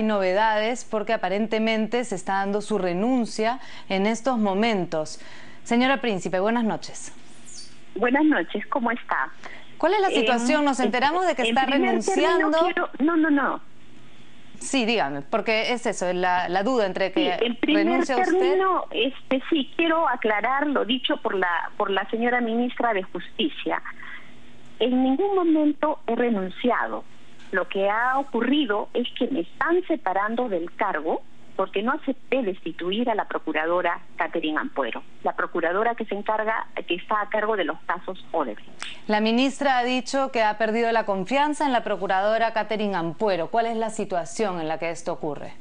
Hay novedades porque aparentemente se está dando su renuncia en estos momentos. Señora Príncipe, buenas noches. Buenas noches, ¿cómo está? ¿Cuál es la situación? Nos enteramos de que está renunciando. No, no, no. Sí, dígame, porque es eso, la, la duda entre que sí, en primer renuncia término, este, sí, quiero aclarar lo dicho por la, por la señora ministra de Justicia. En ningún momento he renunciado lo que ha ocurrido es que me están separando del cargo porque no acepté destituir a la procuradora Catherine Ampuero, la procuradora que se encarga, que está a cargo de los casos Odebrecht. La ministra ha dicho que ha perdido la confianza en la procuradora Catherine Ampuero. ¿Cuál es la situación en la que esto ocurre?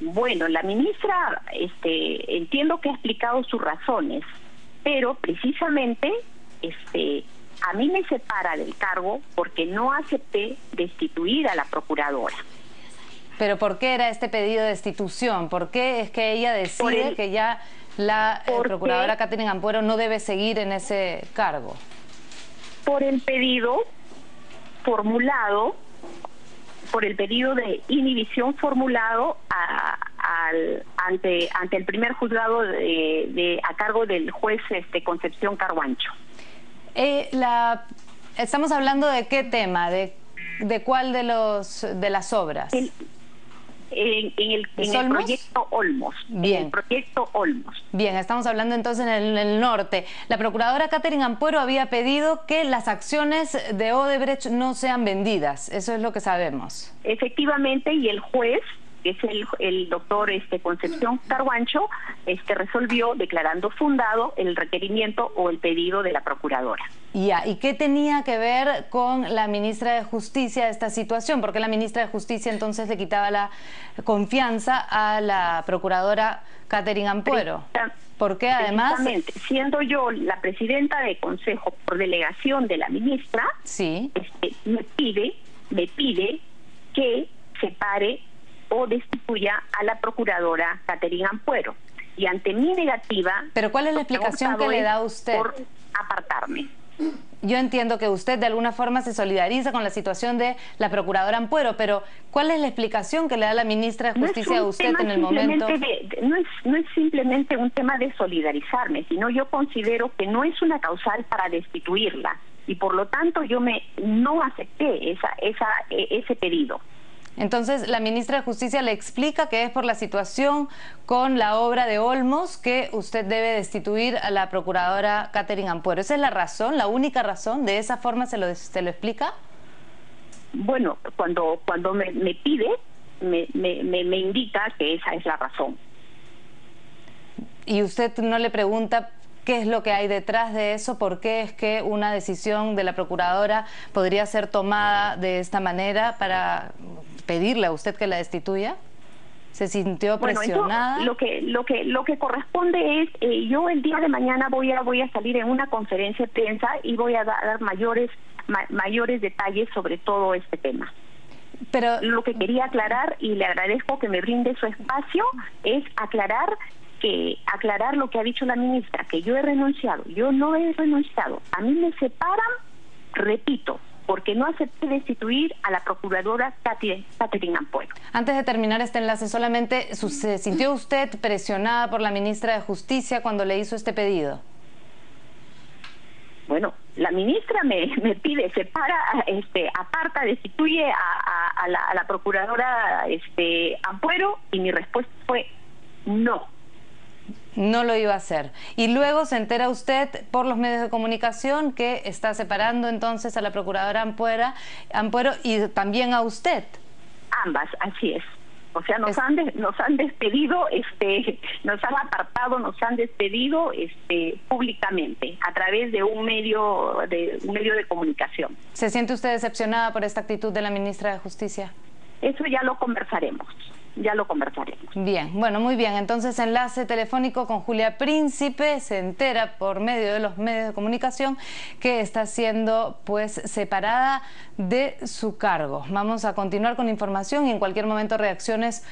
Bueno, la ministra, este, entiendo que ha explicado sus razones, pero precisamente, este, a mí me separa del cargo porque no acepté destituir a la procuradora. ¿Pero por qué era este pedido de destitución? ¿Por qué es que ella decide que ya la eh, procuradora Catherine Ampuero no debe seguir en ese cargo? Por el pedido formulado, por el pedido de inhibición formulado al, ante, ante el primer juzgado de, a cargo del juez este, Concepción Carguancho. Eh, la, estamos hablando de qué tema, de, de cuál de los de las obras. en, el, proyecto Olmos. Bien. el proyecto Olmos. Bien, estamos hablando entonces en el, en el, norte. La procuradora Catherine Ampuero había pedido que las acciones de Odebrecht no sean vendidas. Eso es lo que sabemos. Efectivamente, y el juez que es el, doctor este, Concepción Carguancho, este, resolvió declarando fundado el requerimiento o el pedido de la procuradora. Ya, ¿y qué tenía que ver con la ministra de Justicia esta situación? Porque la ministra de Justicia entonces le quitaba la confianza a la procuradora Catherine Ampuero. Porque además... Siendo yo la presidenta de consejo por delegación de la ministra, sí. este, me pide, me pide que se pare o destituya a la procuradora Caterina Ampuero. Y ante mi negativa... ¿Pero cuál es la explicación que le da usted? Por apartarme. Yo entiendo que usted de alguna forma se solidariza con la situación de la procuradora Ampuero, pero ¿cuál es la explicación que le da la ministra de Justicia a usted en el momento? no, es, no es simplemente un tema de solidarizarme, sino yo considero que no es una causal para destituirla y por lo tanto yo me no acepté esa, esa, e, ese pedido. Entonces, la ministra de Justicia le explica que es por la situación con la obra de Olmos que usted debe destituir a la procuradora Catherine Ampuero. ¿Esa es la razón, la única razón? ¿De esa forma se lo, se lo explica? Bueno, cuando, cuando me, pide, me, me, me indica que esa es la razón. ¿Y usted no le pregunta qué es lo que hay detrás de eso, por qué es que una decisión de la procuradora podría ser tomada de esta manera para pedirle a usted que la destituya? ¿Se sintió presionada? lo que lo que lo que corresponde es eh, yo el día de mañana voy a voy a salir en una conferencia de prensa y voy a dar mayores mayores detalles sobre todo este tema. Pero lo que quería aclarar y le agradezco que me brinde su espacio es aclarar que aclarar lo que ha dicho la ministra, que yo he renunciado, yo no he renunciado, a mí me separan, repito, porque no acepté destituir a la procuradora Catherine Ampuero. Antes de terminar este enlace, solamente, ¿se sintió usted presionada por la ministra de Justicia cuando le hizo este pedido? Bueno, la ministra me, me pide, separa, este, aparta, destituye a, la, a la procuradora este, Ampuero y mi respuesta fue no no lo iba a hacer. Y luego se entera usted por los medios de comunicación que está separando entonces a la procuradora Ampuera, Ampuero y también a usted. Ambas, así es. O sea, nos han nos han despedido, este, nos han apartado, nos han despedido, este, públicamente a través de un medio de un medio de comunicación. ¿Se siente usted decepcionada por esta actitud de la ministra de Justicia? Eso ya lo conversaremos ya lo conversaremos. Bien, bueno, muy bien. Entonces, enlace telefónico con Julia Príncipe, se entera por medio de los medios de comunicación que está siendo pues separada de su cargo. Vamos a continuar con información y en cualquier momento reacciones